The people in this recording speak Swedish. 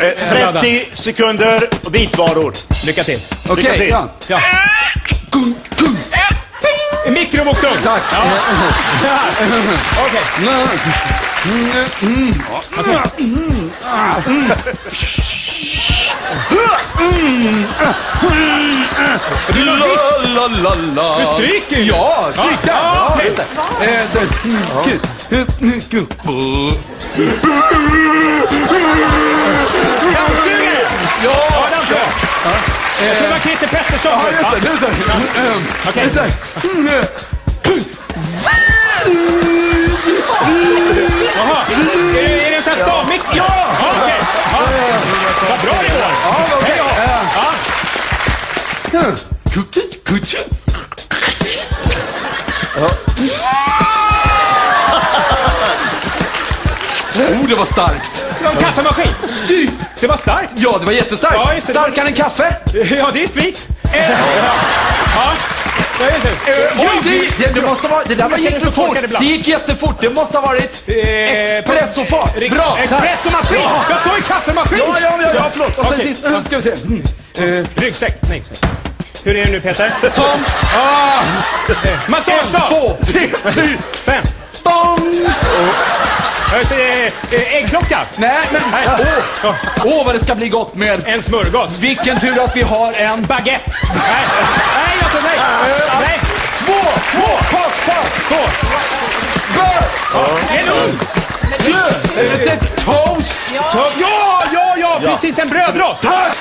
Eh, 30 sekunder och vitvaror. Lycka till. Okej, Lycka till. ja. Ja. Mikrovågsugn. Tack. Ja. Ja. Okej. Du la visst. La, la, la. Du stryker. Ja, stryka. Ja, just det. Eh, så- Dammsugare. Ja, dammsugare. Jag tror det var Christer Pettersson. Ja, just det. Är så Okej. Jaha. Är det- en sån här stavmixer? Ja! Okej. Vad bra det går. Ja, vad. Ja. Ja. Oh, det var starkt. Det var en kassamaskin. Typ. Det var starkt. Ja, det var jättestarkt. Ja, just det. Starkare än kaffe. Ja, det är sprit. Eh, Ja. Ja, det. Oj, det, det, det måste vara... Det där var Jag känner gick för för fort. folkare ibland. Det gick jättefort. Det måste ha varit Eh, espressofart. Bra. Espressomaskin. Ja. Jag sa ju kaffemaskin. Ja, ja, ja, ja, förlåt. Och sen sist, ska vi se. Mm. Eh, ryggsäck. Nej, ryggsäck. Hur är det nu Peter? Som... Ah. Massagestav. Två, tre, fyra, Fem. stång. Äggklocka. Nej, men... Åh, åh, vad det ska bli gott med... En smörgås. Vilken tur att vi har en... Baguette. Nej, nej, jag tror nej. Nej. Två, två, pass, pass. Två. Bör. En ugn. Toast? Ja, ja, ja, precis. En brödrost. Tack.